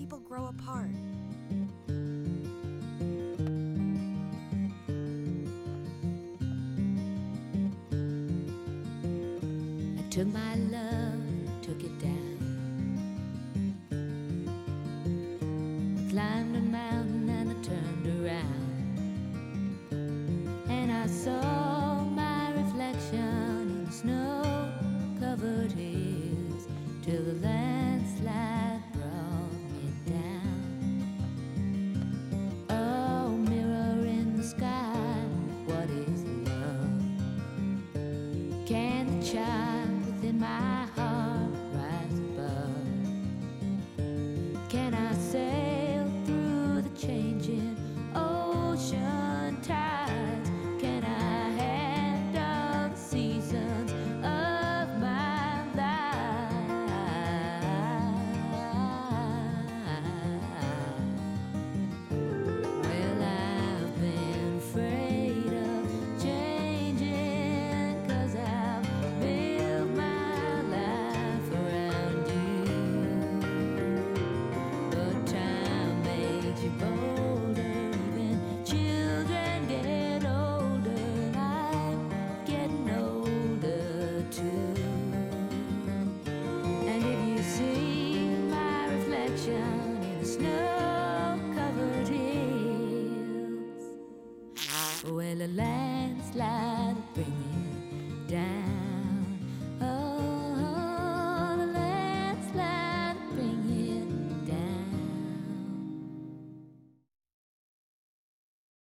people grow apart. I took my love, took it down. I climbed a mountain and I turned around. And I saw my reflection in snow covered hills till the child within my well, a landslide bring